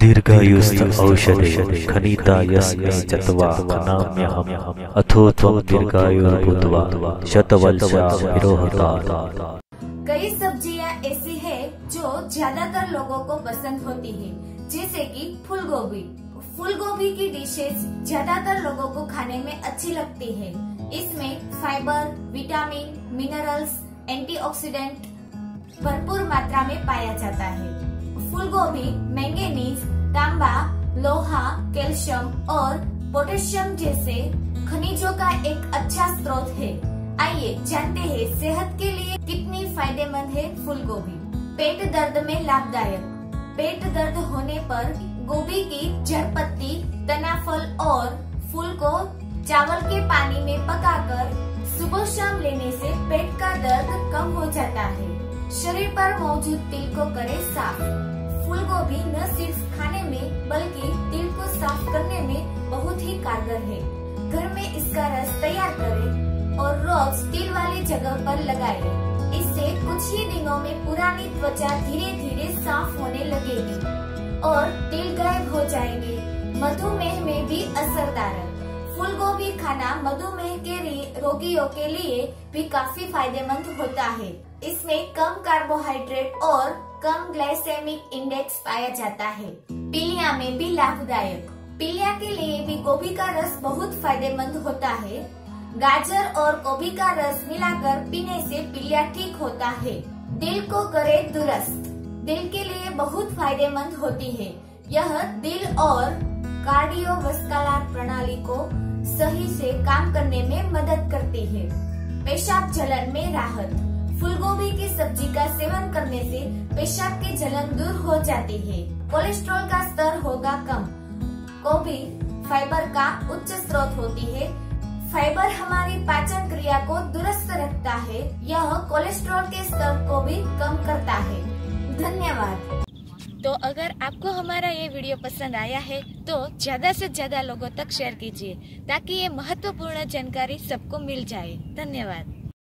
दीर्घायुस्थ औषधे खनिता यस्मै चत्वा खनाम्यहम् अथो त्वं दीर्घायुर्भूत्वा शतवल्शा विरोहता कई सब्ज़ियाँ ऐसी है जो ज़्यादातर लोगों को पसंद होती है जैसे कि फूल गोभी फूल गोभी की डिशेज ज़्यादातर लोगों को खाने में अच्छी लगती है। इसमें फाइबर विटामिन मिनरल्स एंटीऑक्सीडेंट भरपूर मात्रा में पाया जाता है। फूल गोभी मैंगनीज तांबा, लोहा, कैल्शियम और पोटेशियम जैसे खनिजों का एक अच्छा स्रोत है। आइए जानते हैं सेहत के लिए कितनी फ़ायदेमंद है फूल गोभी। पेट दर्द में लाभदायक। पेट दर्द होने पर गोभी की जड़ पत्ती तना फल और फूल को चावल के पानी में पकाकर सुबह शाम लेने से पेट का दर्द कम हो जाता है। शरीर पर मौजूद तिल को करे साफ़। फूल गोभी न सिर्फ़ बल्कि तिल को साफ़ करने में बहुत ही कारगर है। घर में इसका रस तैयार करें और रोज तिल वाली जगह पर लगाएँ। इससे कुछ ही दिनों में पुरानी त्वचा धीरे धीरे साफ़ होने लगेगी और तिल गायब हो जाएँगे। मधुमेह में भी असरदार है। फूल गोभी खाना मधुमेह के रोगियों के लिए भी काफ़ी फ़ायदेमंद होता है। इसमें कम कार्बोहाइड्रेट और कम ग्लाइसेमिक इंडेक्स पाया जाता है। पीलिया में भी लाभदायक। पीलिया के लिए भी गोभी का रस बहुत फ़ायदेमंद होता है। गाजर और गोभी का रस मिलाकर पीने से पीलिया ठीक होता है। दिल को करे दुरुस्त। दिल के लिए बहुत फ़ायदेमंद होती है। यह दिल और कार्डियोवस्कुलर प्रणाली को सही से काम करने में मदद करती है। पेशाब जलन में राहत। फूलगोभी की सब्ज़ी का पेशाब की जलन दूर हो जाती है। कोलेस्ट्रॉल का स्तर होगा कम। गोभी फाइबर का उच्च स्रोत होती है। फाइबर हमारी पाचन क्रिया को दुरुस्त रखता है। यह कोलेस्ट्रॉल के स्तर को भी कम करता है। धन्यवाद। तो अगर आपको हमारा ये वीडियो पसंद आया है तो ज़्यादा से ज़्यादा लोगों तक शेयर कीजिए, ताकि ये महत्वपूर्ण जानकारी सबको मिल जाए। धन्यवाद।